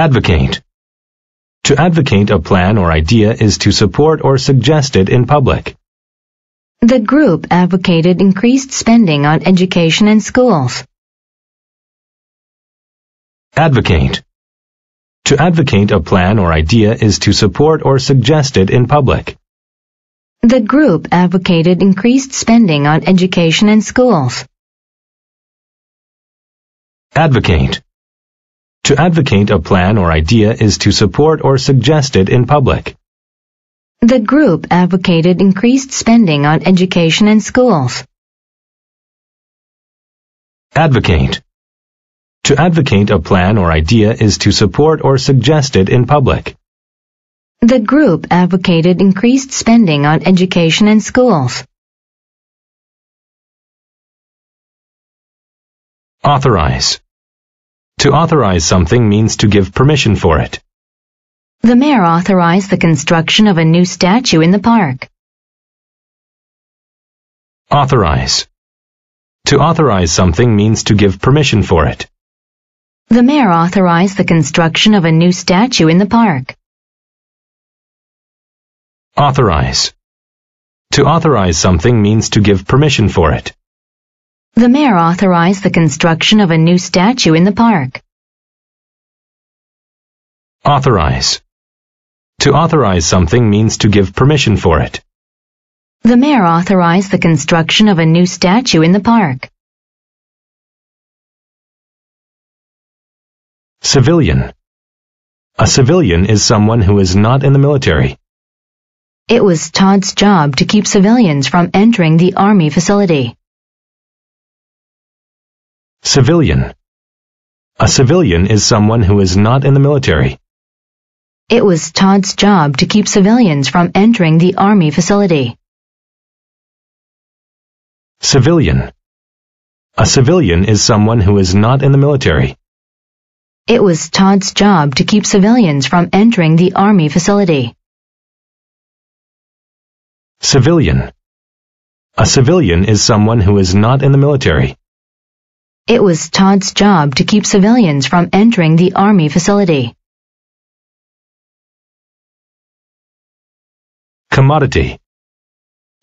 Advocate. To advocate a plan or idea is to support or suggest it in public. The group advocated increased spending on education and schools. Advocate. To advocate a plan or idea is to support or suggest it in public. The group advocated increased spending on education and schools. Advocate. To advocate a plan or idea is to support or suggest it in public. The group advocated increased spending on education and schools. Advocate. To advocate a plan or idea is to support or suggest it in public. The group advocated increased spending on education and schools. Authorize. To authorize something means to give permission for it. The mayor authorized the construction of a new statue in the park. Authorize. To authorize something means to give permission for it. The mayor authorized the construction of a new statue in the park. Authorize. To authorize something means to give permission for it. The mayor authorized the construction of a new statue in the park. Authorize. To authorize something means to give permission for it. The mayor authorized the construction of a new statue in the park. Civilian. A civilian is someone who is not in the military. It was Todd's job to keep civilians from entering the army facility. Civilian. A civilian is someone who is not in the military. It was Todd's job to keep civilians from entering the army facility. Civilian. A civilian is someone who is not in the military. It was Todd's job to keep civilians from entering the army facility. Civilian. A civilian is someone who is not in the military. It was Todd's job to keep civilians from entering the army facility. Commodity.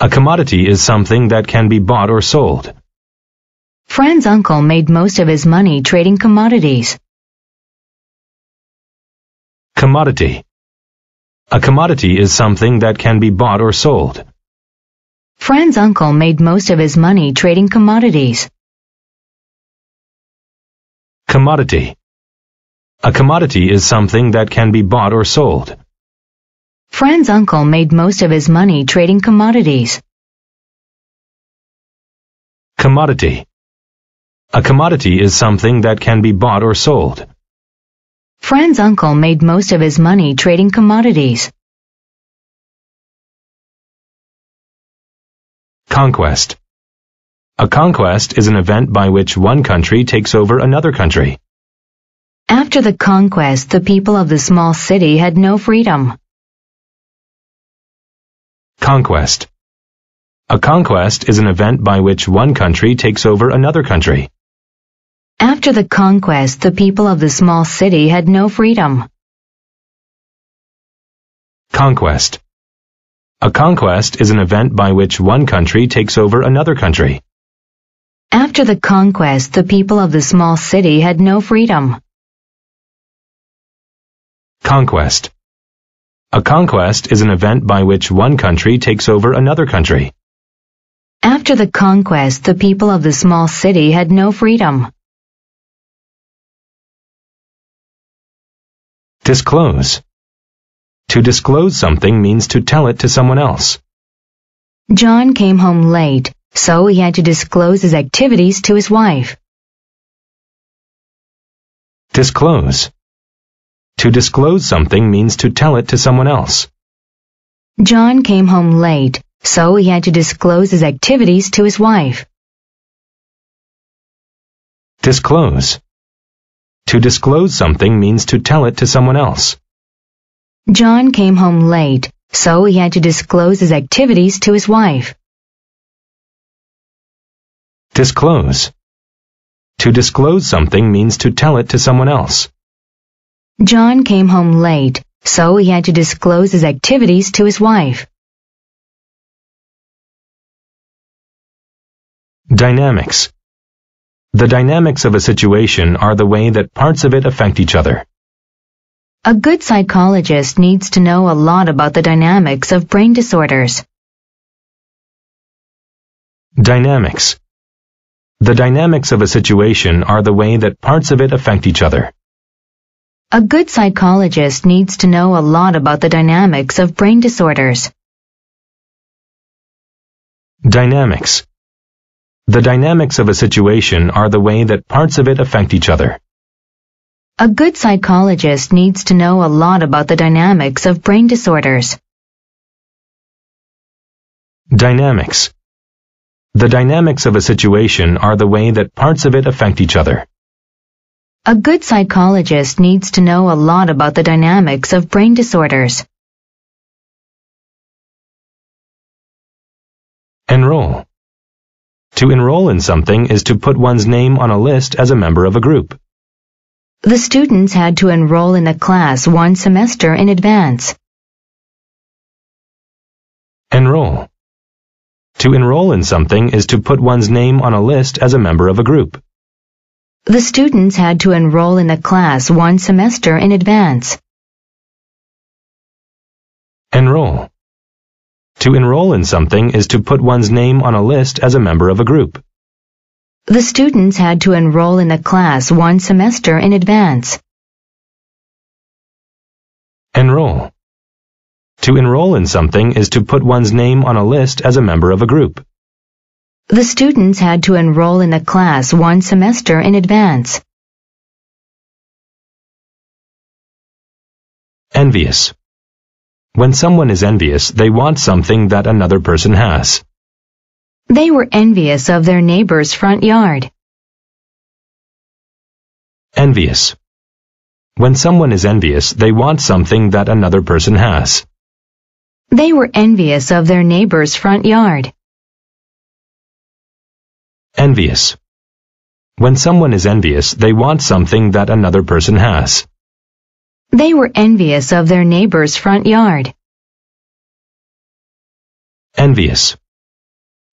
A commodity is something that can be bought or sold. Fran's uncle made most of his money trading commodities. Commodity. A commodity is something that can be bought or sold. Fran's uncle made most of his money trading commodities. Commodity. A commodity is something that can be bought or sold. Fran's uncle made most of his money trading commodities. Commodity. A commodity is something that can be bought or sold. Fran's uncle made most of his money trading commodities. Conquest. A conquest is an event by which one country takes over another country. After the conquest, the people of the small city had no freedom. Conquest. A conquest is an event by which one country takes over another country. After the conquest, the people of the small city had no freedom. Conquest. A conquest is an event by which one country takes over another country. After the conquest, the people of the small city had no freedom. Conquest. A conquest is an event by which one country takes over another country. After the conquest, the people of the small city had no freedom. Disclose. To disclose something means to tell it to someone else. John came home late, so he had to disclose his activities to his wife. Disclose. To disclose something means to tell it to someone else. John came home late, so he had to disclose his activities to his wife. Disclose. To disclose something means to tell it to someone else. John came home late, so he had to disclose his activities to his wife. Disclose. To disclose something means to tell it to someone else. John came home late, so he had to disclose his activities to his wife. Dynamics. The dynamics of a situation are the way that parts of it affect each other. A good psychologist needs to know a lot about the dynamics of brain disorders. Dynamics. The dynamics of a situation are the way that parts of it affect each other. A good psychologist needs to know a lot about the dynamics of brain disorders. Dynamics. The dynamics of a situation are the way that parts of it affect each other. A good psychologist needs to know a lot about the dynamics of brain disorders. Dynamics. The dynamics of a situation are the way that parts of it affect each other. A good psychologist needs to know a lot about the dynamics of brain disorders. Enroll. To enroll in something is to put one's name on a list as a member of a group. The students had to enroll in a class one semester in advance. Enroll. To enroll in something is to put one's name on a list as a member of a group. The students had to enroll in a class one semester in advance. Enroll. To enroll in something is to put one's name on a list as a member of a group. The students had to enroll in a class one semester in advance. Enroll. To enroll in something is to put one's name on a list as a member of a group. The students had to enroll in the class one semester in advance. Envious. When someone is envious, they want something that another person has. They were envious of their neighbor's front yard. Envious. When someone is envious, they want something that another person has. They were envious of their neighbor's front yard. Envious. When someone is envious, they want something that another person has. They were envious of their neighbor's front yard. Envious.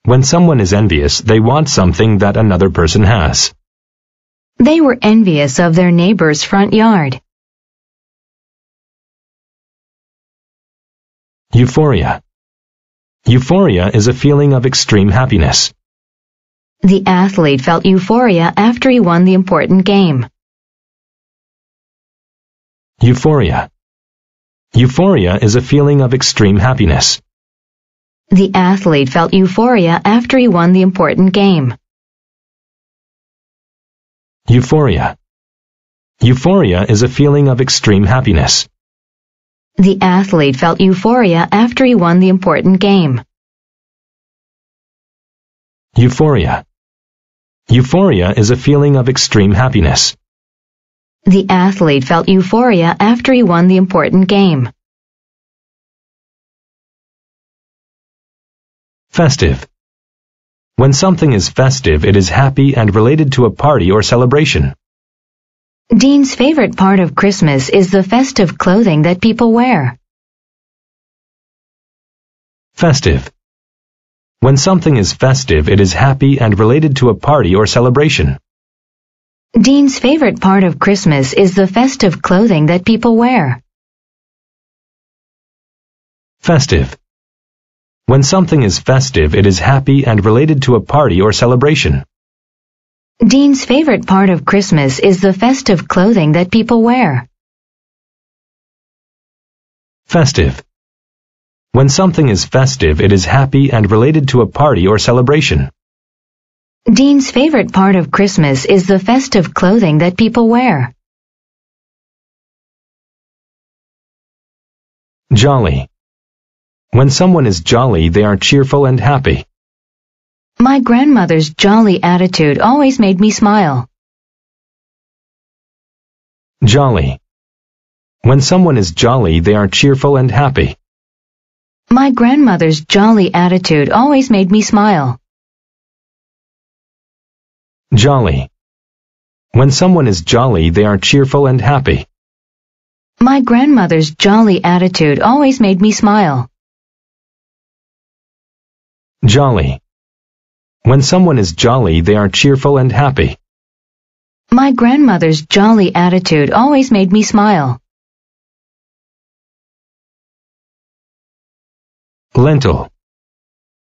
When someone is envious, they want something that another person has. They were envious of their neighbor's front yard. Euphoria. Euphoria is a feeling of extreme happiness. The athlete felt euphoria after he won the important game. Euphoria. Euphoria is a feeling of extreme happiness. The athlete felt euphoria after he won the important game. Euphoria. Euphoria is a feeling of extreme happiness. The athlete felt euphoria after he won the important game. Euphoria. Euphoria is a feeling of extreme happiness. The athlete felt euphoria after he won the important game. Festive. When something is festive, it is happy and related to a party or celebration. Dean's favorite part of Christmas is the festive clothing that people wear. Festive. When something is festive, it is happy and related to a party or celebration. Dean's favorite part of Christmas is the festive clothing that people wear. Festive. When something is festive, it is happy and related to a party or celebration. Dean's favorite part of Christmas is the festive clothing that people wear. Festive. When something is festive, it is happy and related to a party or celebration. Dean's favorite part of Christmas is the festive clothing that people wear. Jolly. When someone is jolly, they are cheerful and happy. My grandmother's jolly attitude always made me smile. Jolly. When someone is jolly, they are cheerful and happy. My grandmother's jolly attitude always made me smile. Jolly. When someone is jolly, they are cheerful and happy. My grandmother's jolly attitude always made me smile. Jolly. When someone is jolly, they are cheerful and happy. My grandmother's jolly attitude always made me smile. Lentil.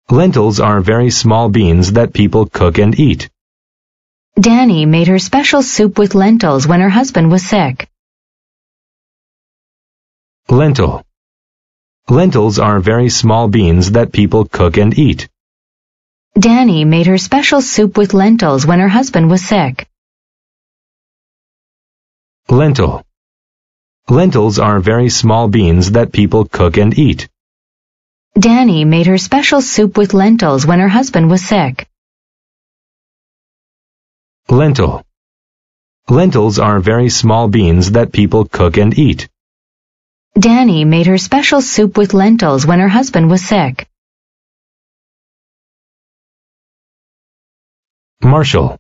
Lentils are very small beans that people cook and eat. Danny made her special soup with lentils when her husband was sick. Lentil. Lentils are very small beans that people cook and eat. Danny made her special soup with lentils when her husband was sick. Lentil. Lentils are very small beans that people cook and eat. Danny made her special soup with lentils when her husband was sick. Lentil. Lentils are very small beans that people cook and eat. Danny made her special soup with lentils when her husband was sick. Marshal.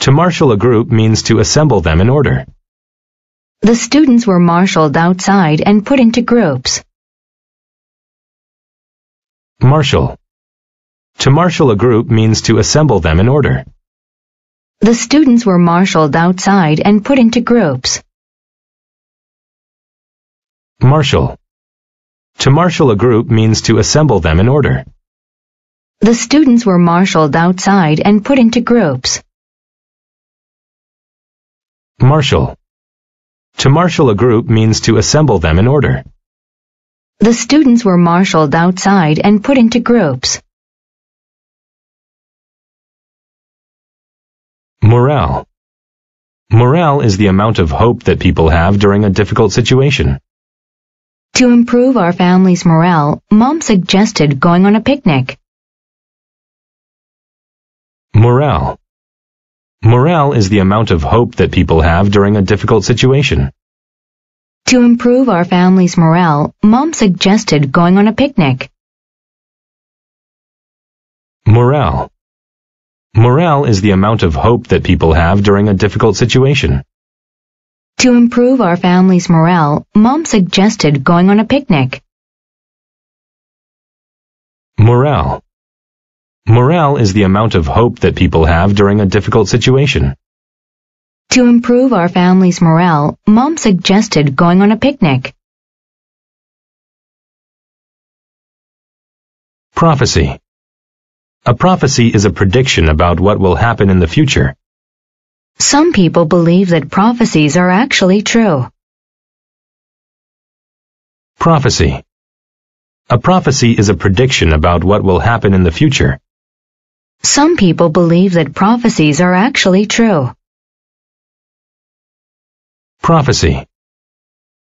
To marshal a group means to assemble them in order. The students were marshaled outside and put into groups. Marshal. To marshal a group means to assemble them in order. The students were marshaled outside and put into groups. Marshal. To marshal a group means to assemble them in order. The students were marshaled outside and put into groups. Marshal. To marshal a group means to assemble them in order. The students were marshaled outside and put into groups. Morale. Morale is the amount of hope that people have during a difficult situation. To improve our family's morale, Mom suggested going on a picnic. Morale. Morale is the amount of hope that people have during a difficult situation. To improve our family's morale, Mom suggested going on a picnic. Morale. Morale is the amount of hope that people have during a difficult situation. To improve our family's morale, Mom suggested going on a picnic. Morale. Morale is the amount of hope that people have during a difficult situation. To improve our family's morale, Mom suggested going on a picnic. Prophecy. A prophecy is a prediction about what will happen in the future. Some people believe that prophecies are actually true. Prophecy. A prophecy is a prediction about what will happen in the future. Some people believe that prophecies are actually true. Prophecy.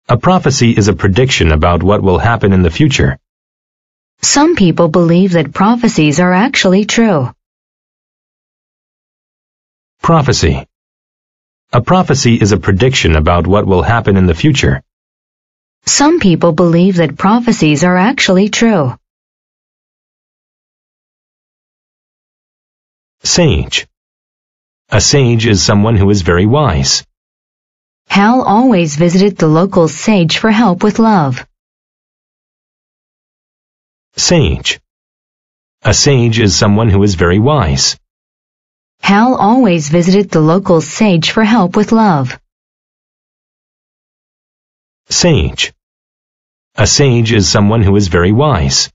A prophecy is a prediction about what will happen in the future. Some people believe that prophecies are actually true. Prophecy. A prophecy is a prediction about what will happen in the future. Some people believe that prophecies are actually true. Sage. A sage is someone who is very wise. Hal always visited the local sage for help with love. Sage. A sage is someone who is very wise. Hal always visited the local sage for help with love. Sage. A sage is someone who is very wise.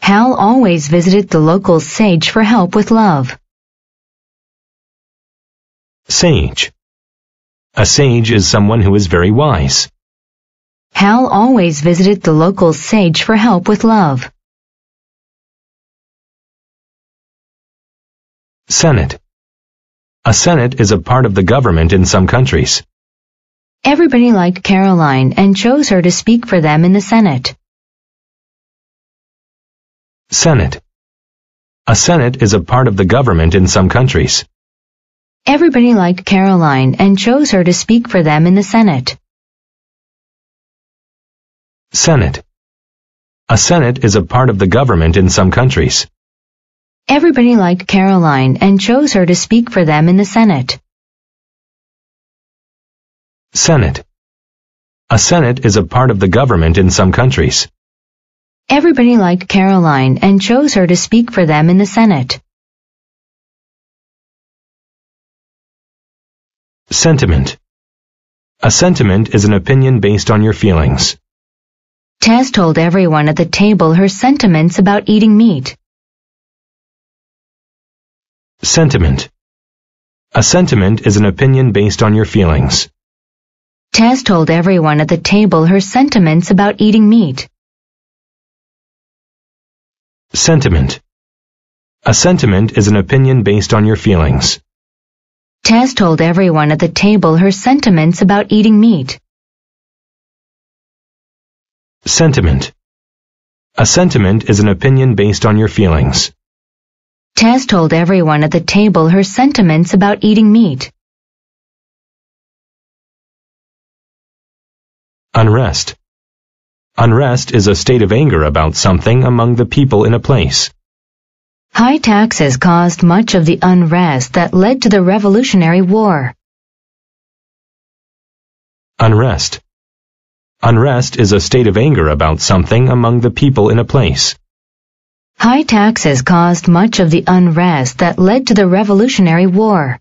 Hal always visited the local sage for help with love. Sage. A sage is someone who is very wise. Hal always visited the local sage for help with love. Senate. A senate is a part of the government in some countries. Everybody liked Caroline and chose her to speak for them in the Senate. Senate. A senate is a part of the government in some countries. Everybody liked Caroline and chose her to speak for them in the Senate. Senate. A senate is a part of the government in some countries. Everybody liked Caroline and chose her to speak for them in the Senate. Senate. A senate is a part of the government in some countries. Everybody liked Caroline and chose her to speak for them in the Senate. Sentiment. A sentiment is an opinion based on your feelings. Tess told everyone at the table her sentiments about eating meat. Sentiment. A sentiment is an opinion based on your feelings. Tess told everyone at the table her sentiments about eating meat. Sentiment. A sentiment is an opinion based on your feelings. Tess told everyone at the table her sentiments about eating meat. Sentiment. A sentiment is an opinion based on your feelings. Tess told everyone at the table her sentiments about eating meat. Unrest. Unrest is a state of anger about something among the people in a place. High taxes caused much of the unrest that led to the Revolutionary War. Unrest. Unrest is a state of anger about something among the people in a place. High taxes caused much of the unrest that led to the Revolutionary War.